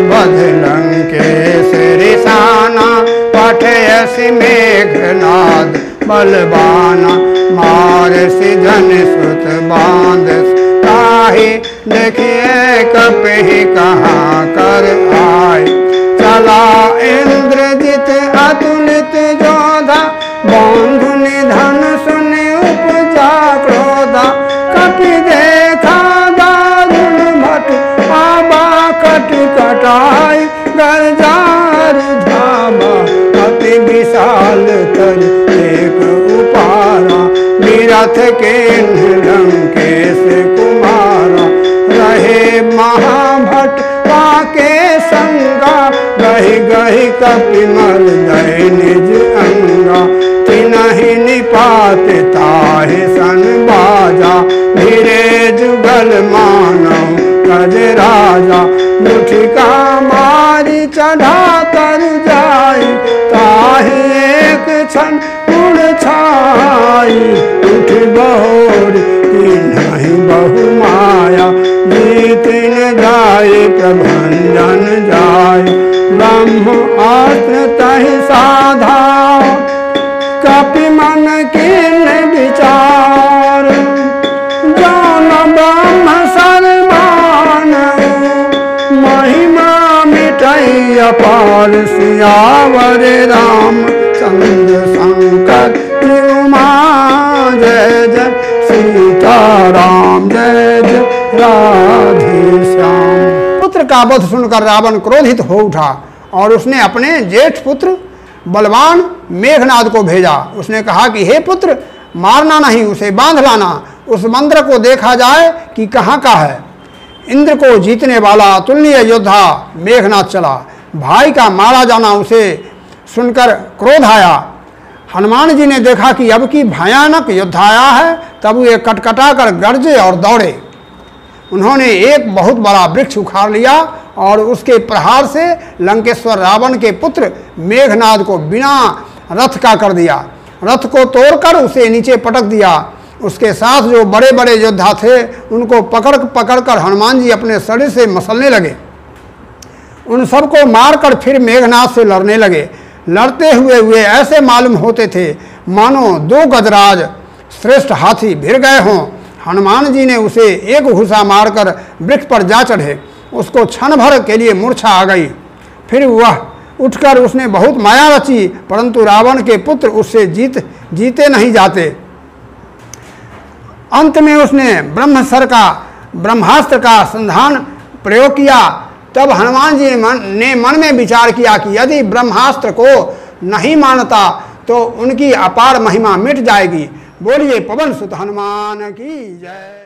बध लंकेश रिसाना पठयसि मेघनाद, बलवाना मार सिधन सुत बाँध। ताहि देखिए ही कहाँ कर आए। चला इंद्रजित अतुलित कट कटाई, गरजार धामा, अति विशाल तर एक उपारा विरथ के लंकेश कुमारा। रहे महाभट पाके संगा, गही गही कपिमल गए निज अंगा। तिनहि निपात ताहि मुठिका मारी चढ़ा तर जाई ताहि एक क्षण उड़ छाई उठ बहोर नहीं बहु माया जीत न जाए प्रभंजन जाए। ब्रह्म आत्म तहि साधा, कपि मन किन अपार सियावर राम। चंद्र शंकर जय जय। सीताराम, जय जय। राधे श्याम। पुत्र का वध सुनकर रावण क्रोधित हो उठा और उसने अपने जेठ पुत्र बलवान मेघनाद को भेजा। उसने कहा कि, हे पुत्र, मारना नहीं, उसे बाँध लाना। उस मंत्र को देखा जाए कि कहाँ का है। इंद्र को जीतने वाला अतुलनीय योद्धा मेघनाथ चला। भाई का मारा जाना उसे सुनकर क्रोध आया। हनुमान जी ने देखा कि अब की भयानक योद्धा आया है, तब वे कटकटा कर गरजे और दौड़े। उन्होंने एक बहुत बड़ा वृक्ष उखाड़ लिया और उसके प्रहार से लंकेश्वर रावण के पुत्र मेघनाद को बिना रथ का कर दिया। रथ को तोड़कर उसे नीचे पटक दिया। उसके साथ जो बड़े बड़े योद्धा थे, उनको पकड़ पकड़ कर हनुमान जी अपने शरीर से मसलने लगे। उन सबको मारकर फिर मेघनाथ से लड़ने लगे। लड़ते हुए हुए ऐसे मालूम होते थे, मानो दो गजराज श्रेष्ठ हाथी भिर गए हों। हनुमान जी ने उसे एक घुसा मारकर वृक्ष पर जा चढ़े। उसको क्षण भर के लिए मूर्छा आ गई। फिर वह उठकर उसने बहुत माया रची, परंतु रावण के पुत्र उससे जीत, जीते नहीं जाते। अंत में उसने ब्रह्मसर का, ब्रह्मास्त्र का संधान प्रयोग किया। तब हनुमान जी ने मन, ने मन में विचार किया कि यदि ब्रह्मास्त्र को नहीं मानता तो उनकी अपार महिमा मिट जाएगी। बोलिए पवन सुत हनुमान की जय।